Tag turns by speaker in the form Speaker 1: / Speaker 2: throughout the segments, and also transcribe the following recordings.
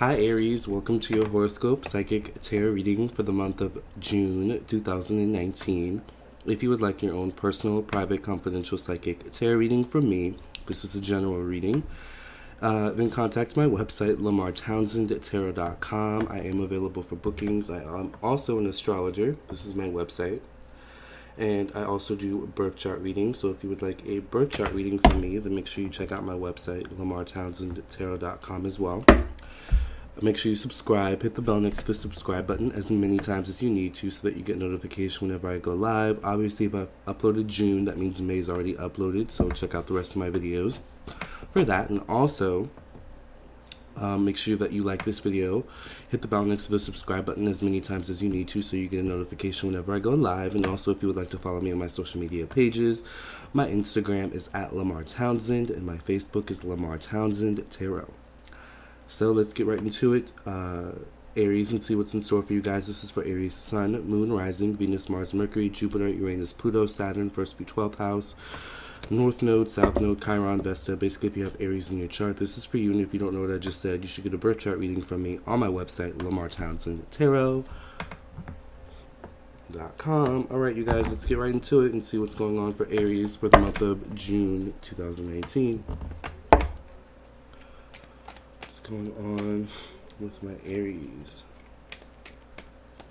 Speaker 1: Hi Aries, welcome to your horoscope psychic tarot reading for the month of June 2019. If you would like your own personal, private, confidential psychic tarot reading from me, this is a general reading, uh, then contact my website, lamarrtownsendtarot.com. I am available for bookings. I am also an astrologer. This is my website. And I also do birth chart readings. So if you would like a birth chart reading from me, then make sure you check out my website, lamarrtownsendtarot.com as well. Make sure you subscribe. Hit the bell next to the subscribe button as many times as you need to so that you get notification whenever I go live. Obviously, if I've uploaded June, that means May's already uploaded, so check out the rest of my videos for that. And also, um, make sure that you like this video. Hit the bell next to the subscribe button as many times as you need to so you get a notification whenever I go live. And also, if you would like to follow me on my social media pages, my Instagram is at Lamarr Townsend and my Facebook is Lamarr Townsend Tarot. So let's get right into it. Uh, Aries and see what's in store for you guys. This is for Aries Sun, Moon, Rising, Venus, Mars, Mercury, Jupiter, Uranus, Pluto, Saturn, first through 12th house, North Node, South Node, Chiron, Vesta. Basically, if you have Aries in your chart, this is for you. And if you don't know what I just said, you should get a birth chart reading from me on my website, Lamarr Townsend Tarot. Com. All right, you guys, let's get right into it and see what's going on for Aries for the month of June 2018 going on with my Aries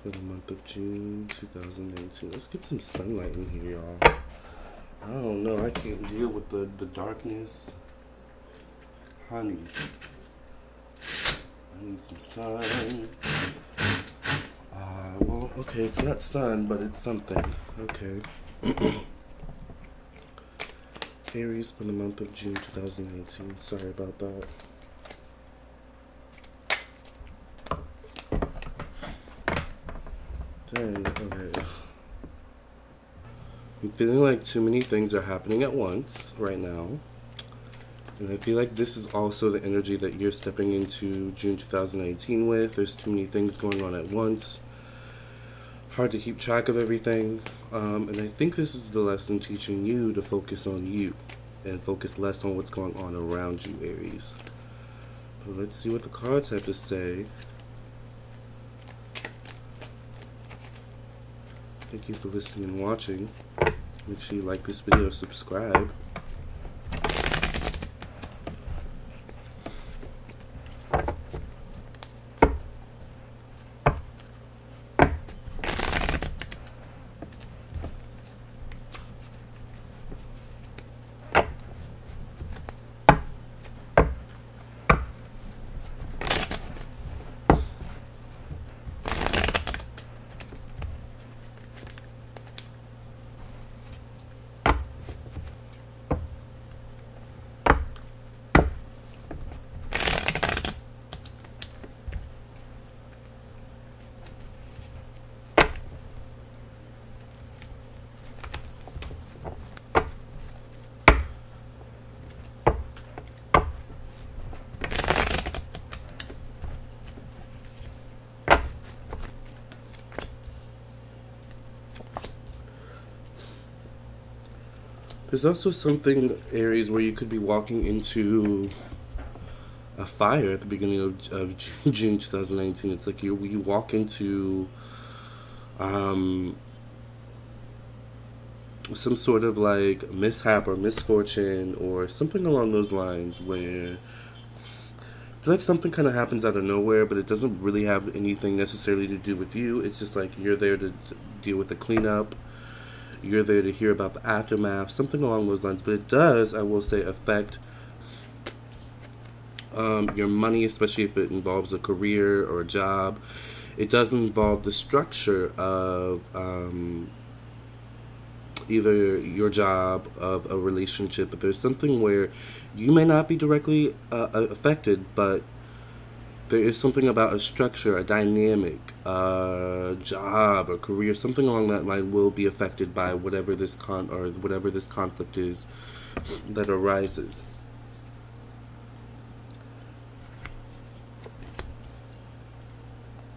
Speaker 1: for the month of June 2019. Let's get some sunlight in here, y'all. I don't know. I can't deal with the, the darkness. Honey. I need some sun. Uh, well, okay, it's not sun, but it's something. Okay. Aries for the month of June 2019. Sorry about that. Okay. I'm feeling like too many things are happening at once right now. And I feel like this is also the energy that you're stepping into June 2019 with. There's too many things going on at once. Hard to keep track of everything. Um, and I think this is the lesson teaching you to focus on you and focus less on what's going on around you, Aries. But let's see what the cards have to say Thank you for listening and watching. Make sure you like this video, subscribe. There's also something Aries where you could be walking into a fire at the beginning of, of June 2019. It's like you you walk into um, some sort of like mishap or misfortune or something along those lines where it's like something kind of happens out of nowhere, but it doesn't really have anything necessarily to do with you. It's just like you're there to deal with the cleanup you're there to hear about the aftermath, something along those lines. But it does, I will say, affect um, your money, especially if it involves a career or a job. It does involve the structure of um, either your job, of a relationship. But there's something where you may not be directly uh, affected, but there is something about a structure, a dynamic, a job, a career, something along that line will be affected by whatever this con or whatever this conflict is that arises.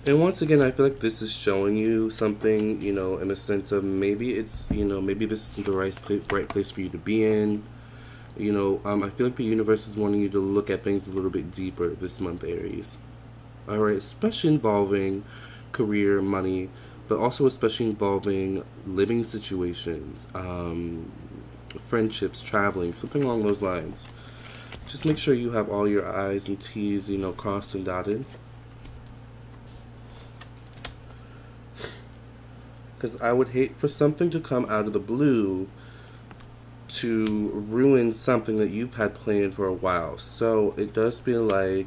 Speaker 1: And once again, I feel like this is showing you something, you know, in a sense of maybe it's, you know, maybe this isn't the right place, right place for you to be in. You know, um, I feel like the universe is wanting you to look at things a little bit deeper this month, Aries. All right, especially involving career, money, but also especially involving living situations, um, friendships, traveling, something along those lines. Just make sure you have all your I's and T's, you know, crossed and dotted. Because I would hate for something to come out of the blue to ruin something that you've had planned for a while. So it does feel like.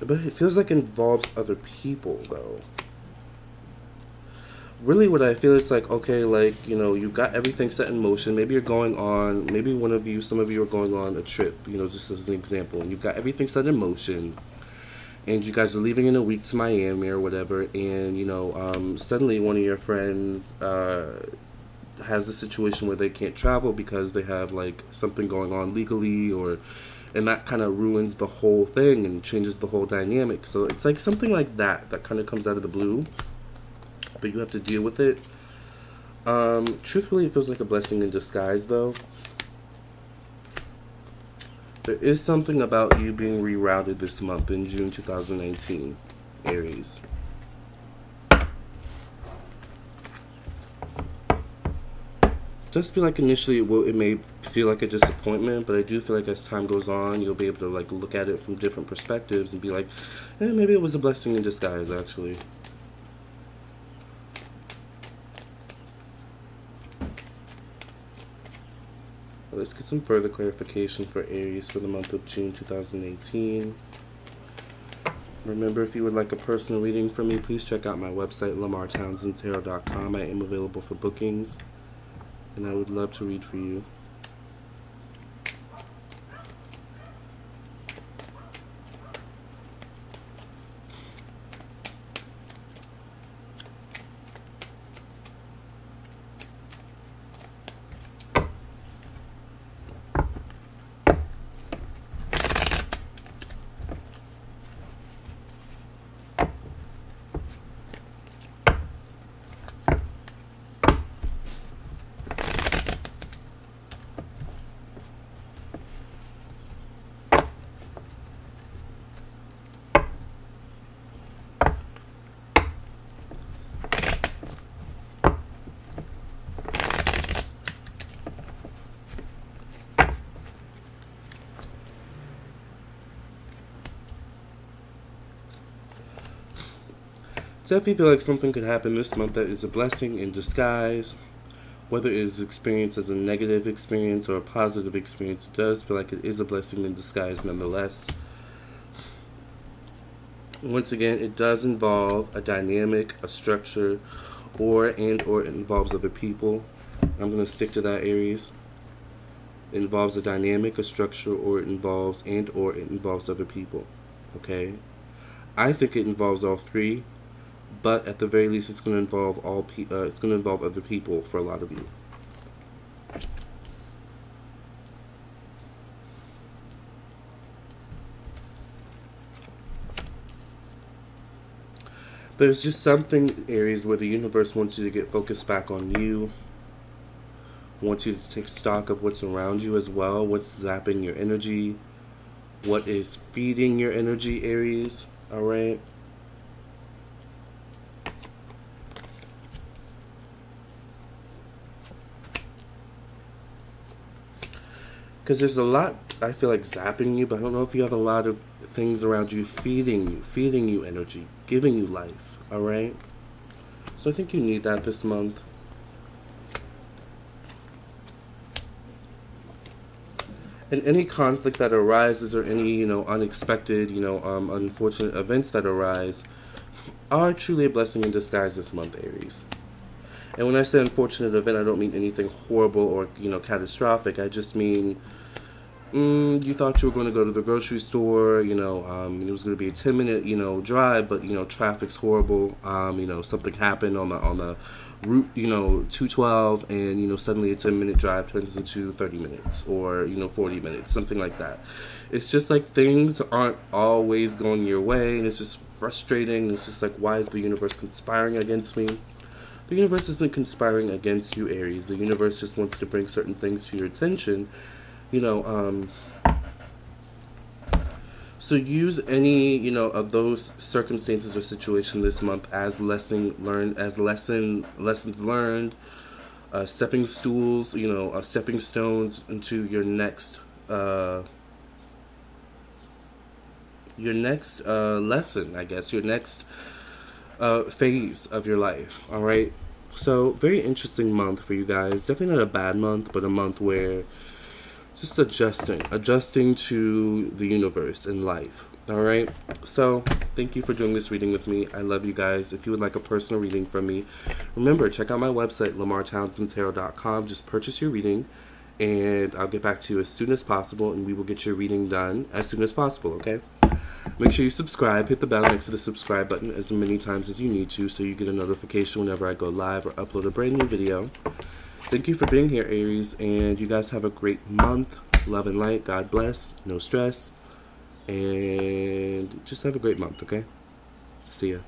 Speaker 1: But it feels like it involves other people, though. Really, what I feel is like, okay, like, you know, you've got everything set in motion. Maybe you're going on, maybe one of you, some of you are going on a trip, you know, just as an example. And you've got everything set in motion and you guys are leaving in a week to Miami or whatever, and you know, um, suddenly one of your friends uh, has a situation where they can't travel because they have like something going on legally, or and that kind of ruins the whole thing and changes the whole dynamic. So it's like something like that that kind of comes out of the blue, but you have to deal with it. Um, truthfully, it feels like a blessing in disguise, though. There is something about you being rerouted this month in June 2019, Aries. Just feel like initially it, will, it may feel like a disappointment, but I do feel like as time goes on, you'll be able to like look at it from different perspectives and be like, eh, maybe it was a blessing in disguise, actually. Let's get some further clarification for Aries for the month of June 2018. Remember, if you would like a personal reading from me, please check out my website, lamarrtownsendtarot.com. I am available for bookings, and I would love to read for you. Definitely feel like something could happen this month that is a blessing in disguise. Whether it is experienced as a negative experience or a positive experience, it does feel like it is a blessing in disguise nonetheless. Once again, it does involve a dynamic, a structure, or and or it involves other people. I'm going to stick to that Aries. It involves a dynamic, a structure, or it involves and or it involves other people. Okay? I think it involves all three but at the very least, it's going to involve all. Pe uh, it's going to involve other people for a lot of you. There's just something Aries where the universe wants you to get focused back on you. Wants you to take stock of what's around you as well. What's zapping your energy. What is feeding your energy, Aries. Alright. Because there's a lot I feel like zapping you, but I don't know if you have a lot of things around you feeding you, feeding you energy, giving you life. All right. So I think you need that this month. And any conflict that arises or any, you know, unexpected, you know, um, unfortunate events that arise are truly a blessing in disguise this month, Aries. And when I say unfortunate event, I don't mean anything horrible or, you know, catastrophic. I just mean mm, you thought you were going to go to the grocery store, you know, um, it was going to be a 10 minute, you know, drive, but, you know, traffic's horrible. Um, you know, something happened on the, on the route, you know, 212 and, you know, suddenly a 10 minute drive turns into 30 minutes or, you know, 40 minutes, something like that. It's just like things aren't always going your way and it's just frustrating. It's just like, why is the universe conspiring against me? The universe isn't conspiring against you, Aries. The universe just wants to bring certain things to your attention you know, um, So use any, you know, of those circumstances or situation this month as lesson learned, as lesson lessons learned, uh, stepping stools, you know, uh, stepping stones into your next, uh, your next uh, lesson, I guess, your next uh, phase of your life. All right. So very interesting month for you guys. Definitely not a bad month, but a month where just adjusting, adjusting to the universe and life. All right. So thank you for doing this reading with me. I love you guys. If you would like a personal reading from me, remember check out my website lamarrtownsendtarot.com. Just purchase your reading, and I'll get back to you as soon as possible, and we will get your reading done as soon as possible. Okay. Make sure you subscribe. Hit the bell next to the subscribe button as many times as you need to so you get a notification whenever I go live or upload a brand new video. Thank you for being here, Aries, and you guys have a great month. Love and light. God bless. No stress. And just have a great month, okay? See ya.